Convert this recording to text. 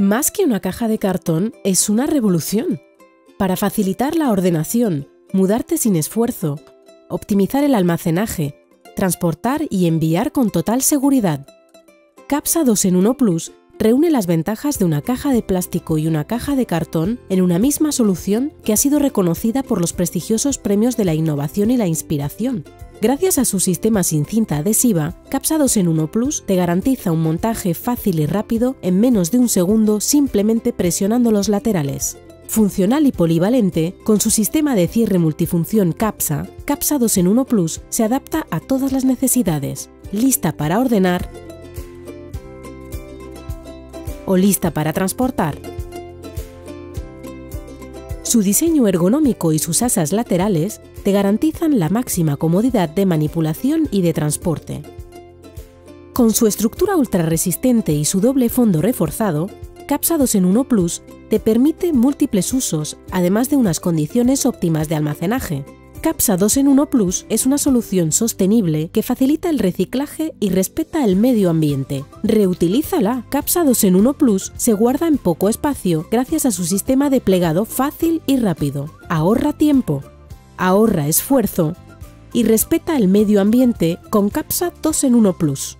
Más que una caja de cartón, es una revolución. Para facilitar la ordenación, mudarte sin esfuerzo, optimizar el almacenaje, transportar y enviar con total seguridad. Capsa 2 en 1 Plus reúne las ventajas de una caja de plástico y una caja de cartón en una misma solución que ha sido reconocida por los prestigiosos premios de la innovación y la inspiración. Gracias a su sistema sin cinta adhesiva, Capsa 2 en 1 Plus te garantiza un montaje fácil y rápido en menos de un segundo simplemente presionando los laterales. Funcional y polivalente, con su sistema de cierre multifunción CAPSA, Capsa 2 en 1 Plus se adapta a todas las necesidades, lista para ordenar o lista para transportar. Su diseño ergonómico y sus asas laterales te garantizan la máxima comodidad de manipulación y de transporte. Con su estructura ultra resistente y su doble fondo reforzado, Capsa 2 en 1 Plus te permite múltiples usos, además de unas condiciones óptimas de almacenaje, Capsa 2 en 1 Plus es una solución sostenible que facilita el reciclaje y respeta el medio ambiente. Reutilízala. Capsa 2 en 1 Plus se guarda en poco espacio gracias a su sistema de plegado fácil y rápido. Ahorra tiempo, ahorra esfuerzo y respeta el medio ambiente con Capsa 2 en 1 Plus.